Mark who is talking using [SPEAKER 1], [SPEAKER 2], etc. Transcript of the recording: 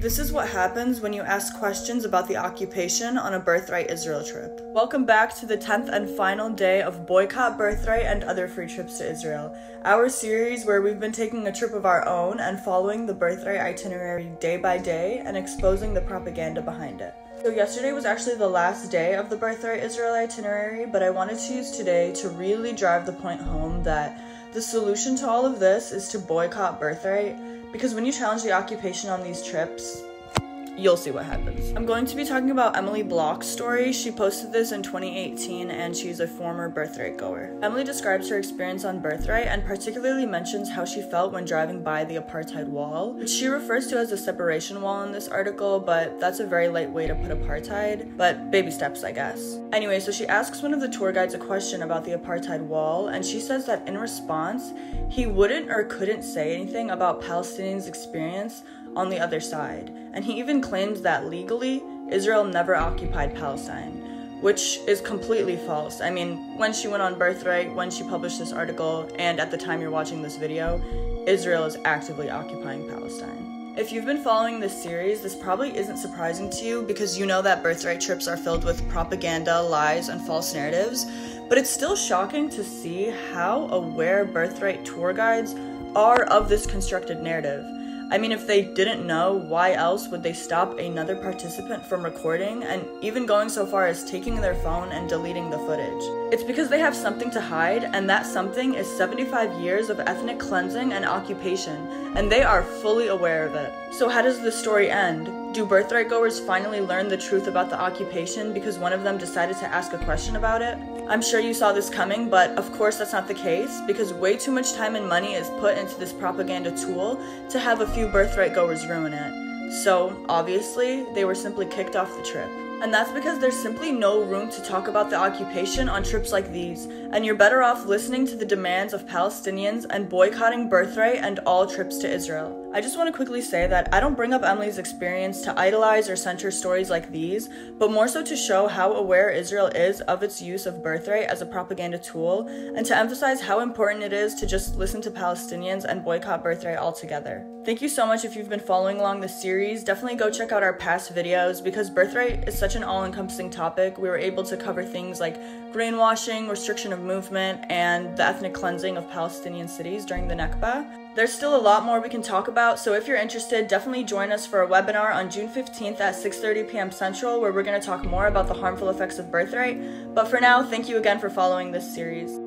[SPEAKER 1] This is what happens when you ask questions about the occupation on a Birthright Israel trip. Welcome back to the 10th and final day of Boycott Birthright and Other Free Trips to Israel, our series where we've been taking a trip of our own and following the Birthright itinerary day by day and exposing the propaganda behind it. So, yesterday was actually the last day of the Birthright Israel itinerary, but I wanted to use today to really drive the point home that the solution to all of this is to boycott Birthright because when you challenge the occupation on these trips, you'll see what happens. I'm going to be talking about Emily Block's story. She posted this in 2018 and she's a former birthright goer. Emily describes her experience on birthright and particularly mentions how she felt when driving by the apartheid wall, which she refers to as the separation wall in this article, but that's a very light way to put apartheid, but baby steps, I guess. Anyway, so she asks one of the tour guides a question about the apartheid wall, and she says that in response, he wouldn't or couldn't say anything about Palestinians' experience on the other side. And he even claims that legally, Israel never occupied Palestine, which is completely false. I mean, when she went on Birthright, when she published this article, and at the time you're watching this video, Israel is actively occupying Palestine. If you've been following this series, this probably isn't surprising to you because you know that birthright trips are filled with propaganda, lies, and false narratives, but it's still shocking to see how aware birthright tour guides are of this constructed narrative. I mean, if they didn't know, why else would they stop another participant from recording and even going so far as taking their phone and deleting the footage? It's because they have something to hide, and that something is 75 years of ethnic cleansing and occupation, and they are fully aware of it. So, how does the story end? Do birthright goers finally learn the truth about the occupation because one of them decided to ask a question about it? I'm sure you saw this coming, but of course that's not the case because way too much time and money is put into this propaganda tool to have a few birthright goers ruin it. So, obviously, they were simply kicked off the trip. And that's because there's simply no room to talk about the occupation on trips like these, and you're better off listening to the demands of Palestinians and boycotting birthright and all trips to Israel. I just want to quickly say that I don't bring up Emily's experience to idolize or center stories like these, but more so to show how aware Israel is of its use of birthright as a propaganda tool, and to emphasize how important it is to just listen to Palestinians and boycott birthright altogether. Thank you so much if you've been following along the series. Definitely go check out our past videos because birthright is such an all encompassing topic. We were able to cover things like brainwashing, restriction of movement, and the ethnic cleansing of Palestinian cities during the Nakba. There's still a lot more we can talk about, so if you're interested, definitely join us for a webinar on June 15th at 6:30 p.m. Central where we're going to talk more about the harmful effects of birthright. But for now, thank you again for following this series.